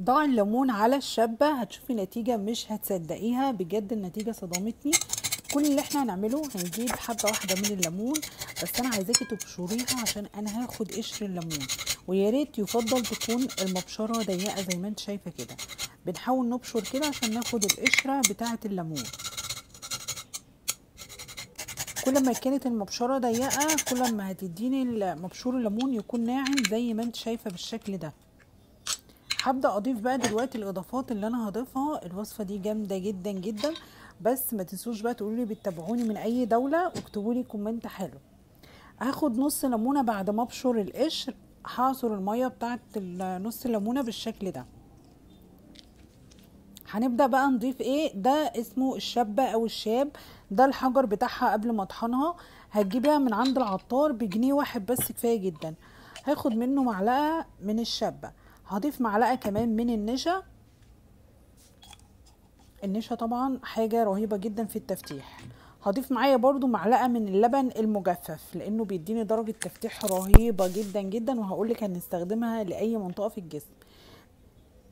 ضع الليمون على الشابة. هتشوفي نتيجة مش هتصدقيها. بجد النتيجة صدمتني. كل اللي إحنا هنعمله هنجيب حبة واحدة من الليمون. بس أنا عايزاكي تبشريها عشان أنا هاخد قشر الليمون. ويا ريت يفضل تكون المبشرة ضيقة زي ما انت شايفة كده. بنحاول نبشر كده عشان ناخد القشرة بتاعة الليمون. كل ما كانت المبشرة ضيقة كل ما هتديني مبشور الليمون يكون ناعم زي ما انت شايفة بالشكل ده. هبدأ أضيف بقى دلوقتي الإضافات اللي أنا هضيفها. الوصفة دي جامدة جدا جدا. بس ما تنسوش بقى تقولوا لي بتتابعوني من أي دولة واكتبوا لي comment حلو. هاخد نص ليمونة بعد ما أبشر القشر. هعصر المية بتاعت نص الليمونه بالشكل ده. هنبدأ بقى نضيف إيه؟ ده اسمه الشبة أو الشب. ده الحجر بتاعها قبل ما أطحنها. هتجيبيها من عند العطار بجنيه واحد بس كفاية جدا. هاخد منه معلقة من الشابه هضيف معلقة كمان من النشا. النشا طبعا حاجة رهيبة جدا في التفتيح. هضيف معايا برضو معلقة من اللبن المجفف لأنه بيديني درجة تفتيح رهيبة جدا جدا وهقولك هنستخدمها لأي منطقة في الجسم.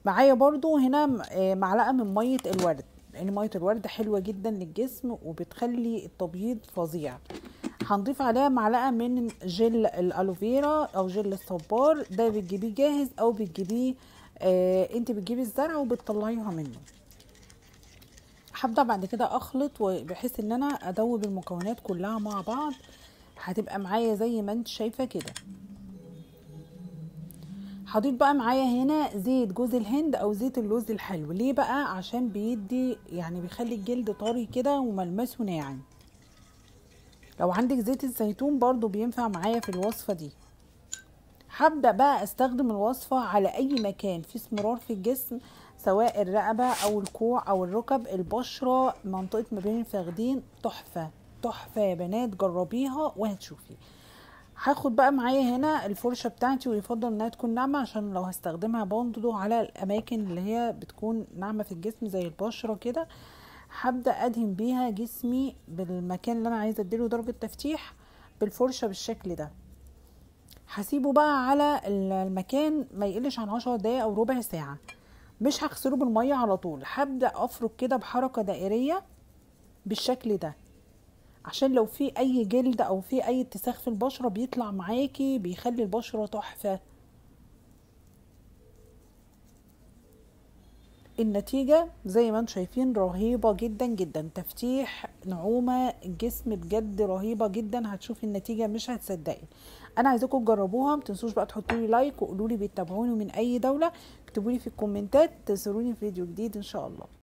معايا برضو هنا معلقة من مية الورد لأن مية الورد حلوة جدا للجسم وبتخلي التبييض فظيع. هنضيف عليها معلقة من جل الألوفيرا أو جل الصبار. ده بتجيبيه جاهز أو بتجيبيه آه انت بتجيبي الزرع وبتطلعيها منه. هبدأ بعد كده أخلط بحيث إن أنا أدوب المكونات كلها مع بعض. هتبقى معايا زي ما انت شايفة كده. هضيف بقى معايا هنا زيت جوز الهند أو زيت اللوز الحلو. ليه بقى؟ عشان بيدي يعني بيخلي الجلد طري كده وملمسه ناعم. لو عندك زيت الزيتون برضو بينفع معايا في الوصفة دي. هبدأ بقى أستخدم الوصفة على أي مكان فيه اسمرار في الجسم سواء الرقبة أو الكوع أو الركب البشرة منطقة ما بين الفخدين تحفة تحفة يا بنات جربيها وهتشوفي. هاخد بقى معايا هنا الفرشة بتاعتي ويفضل إنها تكون ناعمة عشان لو هستخدمها برضو على الأماكن اللي هي بتكون ناعمة في الجسم زي البشرة كده. هبدأ أدهن بيها جسمي بالمكان اللي أنا عايزة أديله درجة تفتيح بالفرشة بالشكل ده. هسيبه بقى على المكان ما يقلش عن عشر دقايق أو ربع ساعة. مش هغسله بالمية على طول. هبدأ أفرك كده بحركة دائرية بالشكل ده. عشان لو في أي جلد أو في أي اتساخ في البشرة بيطلع معاكي بيخلي البشرة تحفة. النتيجة زي ما أنتم شايفين رهيبة جدا جدا. تفتيح نعومة الجسم بجد رهيبة جدا. هتشوفي النتيجة مش هتصدقي. أنا عايزاكم تجربوها. متنسوش بقى تحطوا لي like وقولوا لي بتتابعوني من أي دولة. اكتبوا لي في الكومنتات. انتظروني في فيديو جديد إن شاء الله.